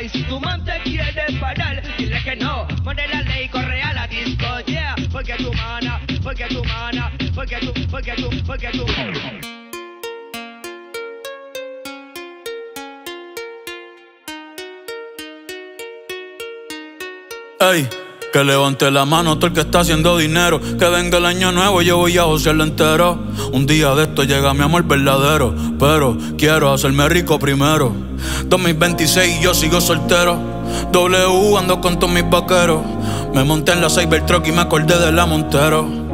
Y si tu man te quiere parar, dile que no. Pone la ley corre a la disco, yeah. Porque tu mana, porque tu mana, porque tu, porque tu, porque tu. Ey, que levante la mano todo el que está haciendo dinero. Que venga el año nuevo, yo voy a josearlo entero. Un día de esto llega mi amor verdadero. Pero quiero hacerme rico primero. 2026 y yo sigo soltero. W ando con todos mis vaqueros. Me monté en la Cybertruck y me acordé de la Montero.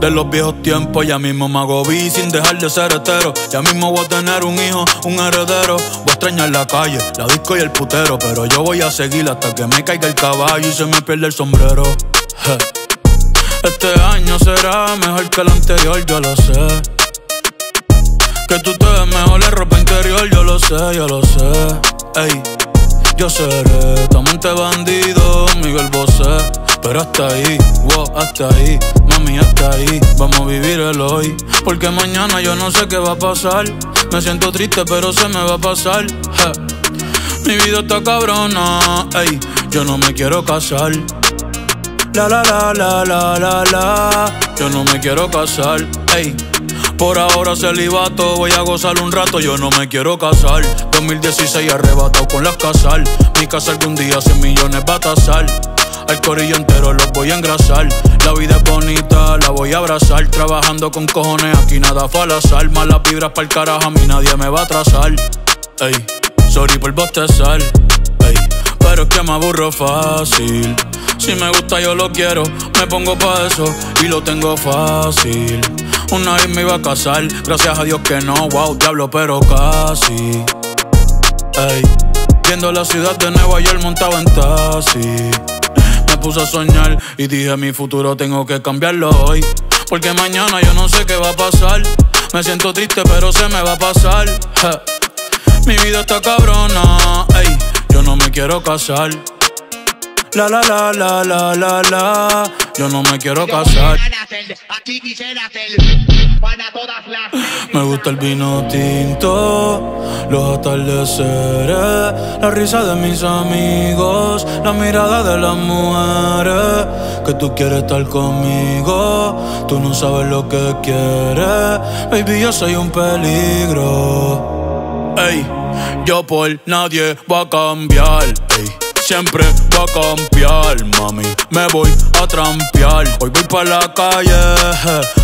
De los viejos tiempos, ya mismo me hago vi sin dejar de ser hetero. Ya mismo voy a tener un hijo, un heredero. Voy a extrañar la calle, la disco y el putero. Pero yo voy a seguir hasta que me caiga el caballo y se me pierda el sombrero. Este año será mejor que el anterior, yo lo sé. Que tú te ves mejor en ropa interior, yo lo sé, yo lo sé. Ey, yo seré tu amante bandido, Miguel Bosé. Pero hasta ahí, wow, hasta ahí, mami, hasta ahí. Vamos a vivir el hoy. Porque mañana yo no sé qué va a pasar. Me siento triste, pero se me va a pasar. Mi vida está cabrona, ey, yo no me quiero casar. La la la la la la la, yo no me quiero casar, ey. Por ahora celibato, voy a gozar un rato, yo no me quiero casar. 2016 arrebatado con las casal. Mi casa algún día 100 millones va a tasar. Al corillo entero los voy a engrasar. La vida es bonita, la voy a abrazar. Trabajando con cojones, aquí nada fue al azar. Malas vibras pa'l carajo, a mí nadie me va a atrasar. Ey, sorry por bostezar. Ey, pero es que me aburro fácil. Si me gusta yo lo quiero, me pongo pa' eso y lo tengo fácil. Una vez me iba a casar, gracias a Dios que no, wow, diablo, pero casi. Ey, viendo la ciudad de Nueva York montado en taxi. Puse a soñar y dije mi futuro tengo que cambiarlo hoy. Porque mañana yo no sé qué va a pasar. Me siento triste, pero se me va a pasar. Mi vida está cabrona, ey, yo no me quiero casar. La la la la la la la, yo no me quiero casar. Me gusta el vino tinto, los atardeceres, la risa de mis amigos, la mirada de las mujeres. Que tú quieres estar conmigo, tú no sabes lo que quieres. Baby, yo soy un peligro. Ey, yo por nadie voy a cambiar. Ey. Siempre voy a cambiar, mami. Me voy a trampear. Hoy voy pa' la calle,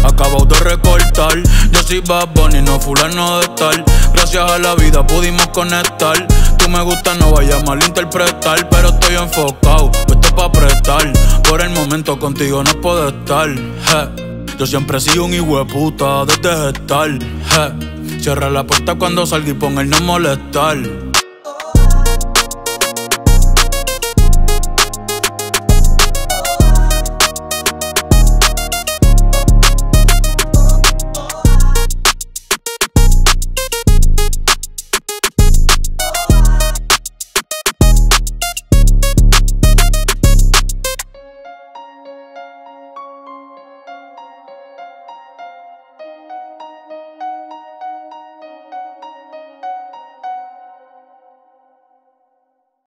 acabo de recortar. Yo soy Bad Bunny, no fulano de tal. Gracias a la vida pudimos conectar. Tú me gusta, no vayas a malinterpretar. Pero estoy enfocado, puesto pa' prestar. Por el momento contigo no puedo estar. je. Yo siempre he sido un hijo de puta desde gestar. je. Cierra la puerta cuando salga y pon el no molestar.